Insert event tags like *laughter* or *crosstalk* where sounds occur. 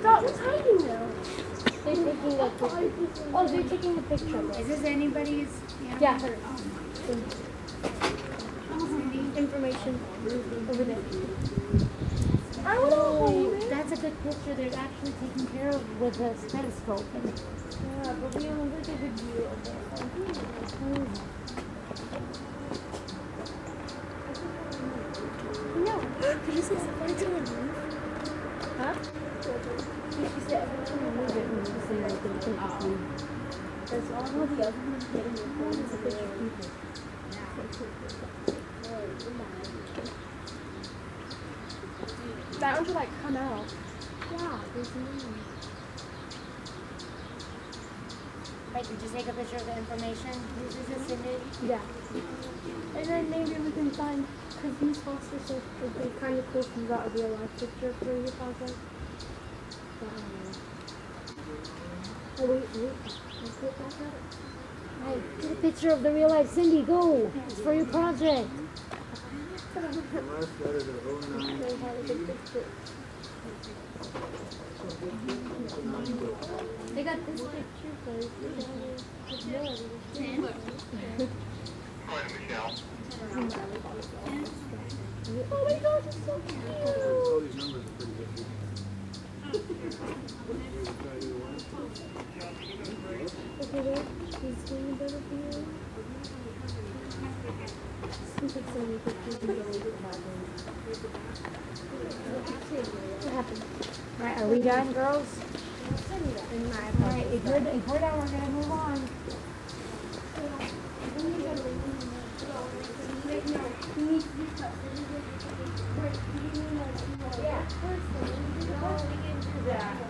Stop hiding now. They're taking a picture. Oh, they're taking a picture of Is this anybody's? Yeah, her. Information over there. I want hold. Oh, that's a good picture. They're actually taken care of with a stethoscope. Yeah, but we don't look at the view of it. Hmm. *gasps* No. Did you say somebody to remove? Huh? She said every time you move it, move the same way, then you can. That's all of the other ones getting your phone is a picture of people. That one should like come out. Yeah, there's no Wait, did you take a picture of the information? This is a Cindy. Yeah. And then maybe we can find, because these said it'd be kind of cool if you got a real life picture for your project. Um, wait, wait. Let's put back up. Hey, get a picture of the real life Cindy. Go. It's for your project. The last letter to nine. They had a good picture. They got this picture, but it's no other picture. Oh my gosh, it's so cute! All these numbers are pretty good. We will try either one. Okay, wait. He's doing better for you. What happened? Alright, are we done, girls? Alright, if we're, if we're done, we're gonna move on. Yeah.